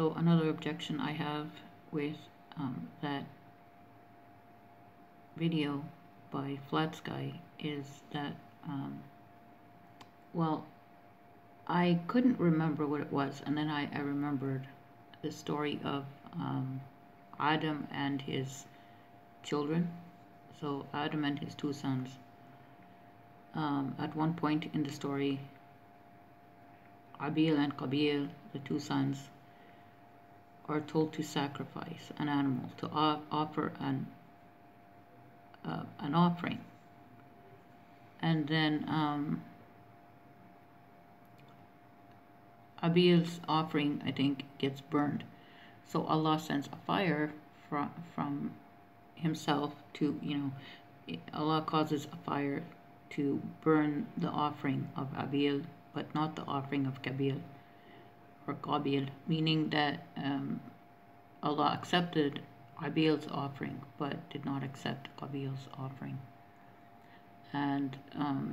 So another objection I have with um, that video by Flat Sky is that, um, well, I couldn't remember what it was, and then I, I remembered the story of um, Adam and his children. So Adam and his two sons. Um, at one point in the story, Abil and Qabil, the two sons, are told to sacrifice an animal, to offer an, uh, an offering. And then um, offering, I think, gets burned. So Allah sends a fire from, from himself to, you know, Allah causes a fire to burn the offering of Abil, but not the offering of Kabil or Qabil, meaning that um, Allah accepted Abil's offering, but did not accept Qabil's offering. And um,